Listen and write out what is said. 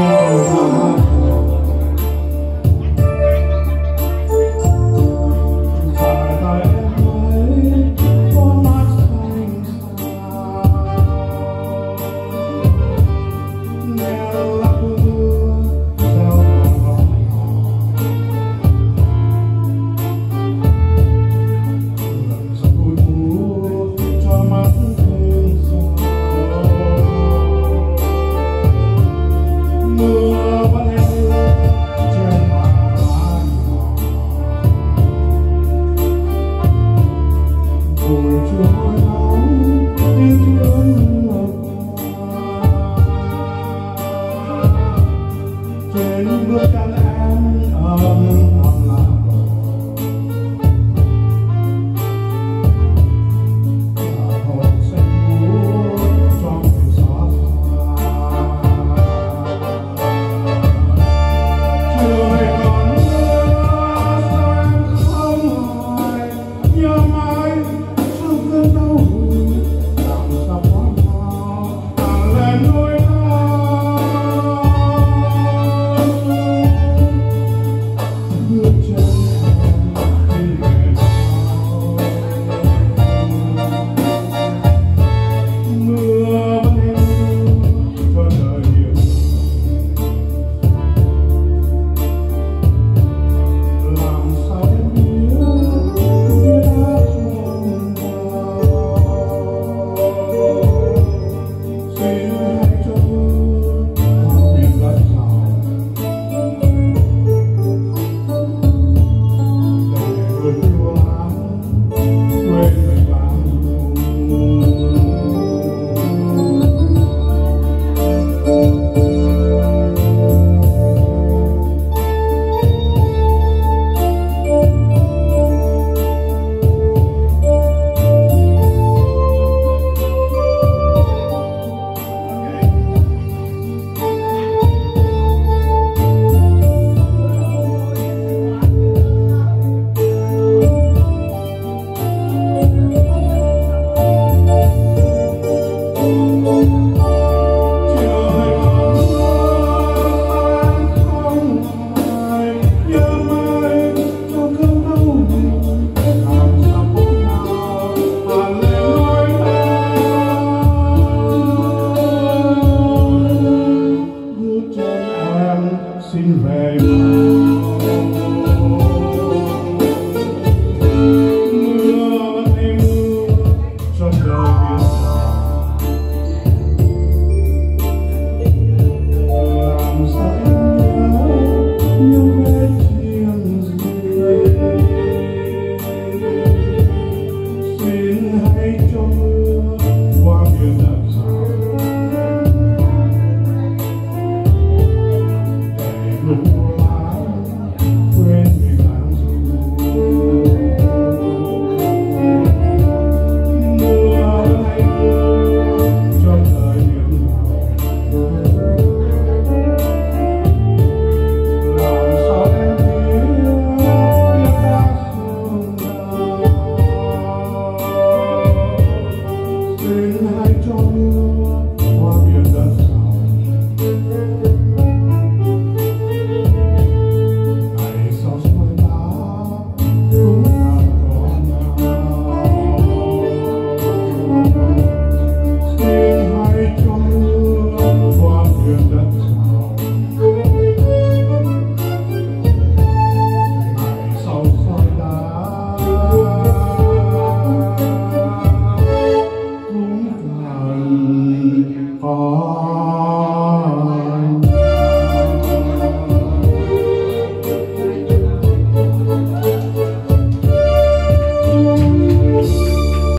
Oh. bước chân em um, tình hay cho mưa hoa biển đầy